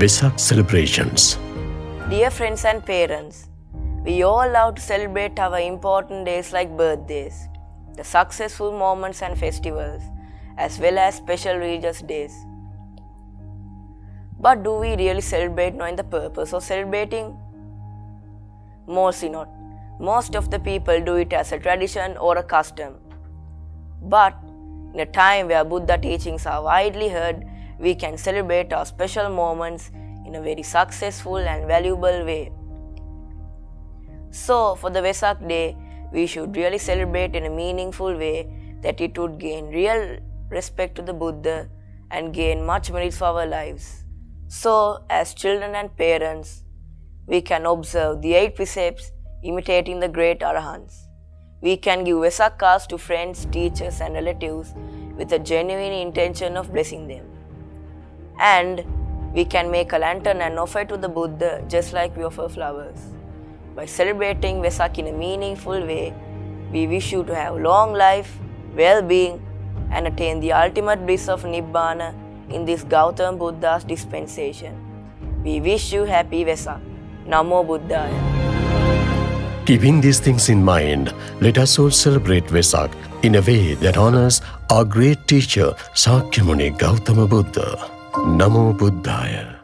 Vesak celebrations. Dear friends and parents, we all love to celebrate our important days like birthdays, the successful moments and festivals, as well as special religious days. But do we really celebrate knowing the purpose of celebrating? Mostly not. Most of the people do it as a tradition or a custom. But in a time where Buddha teachings are widely heard, we can celebrate our special moments in a very successful and valuable way. So, for the Vesak day, we should really celebrate in a meaningful way that it would gain real respect to the Buddha and gain much merit for our lives. So, as children and parents, we can observe the eight precepts imitating the great Arahants. We can give Vesak cards to friends, teachers, and relatives with a genuine intention of blessing them. And we can make a lantern and offer to the Buddha just like we offer flowers. By celebrating Vesak in a meaningful way, we wish you to have long life, well being, and attain the ultimate bliss of Nibbana in this Gautam Buddha's dispensation. We wish you happy Vesak. Namo Buddhaya. Keeping these things in mind, let us all celebrate Vesak in a way that honors our great teacher Sakyamuni Gautama Buddha. Namo Buddhaya.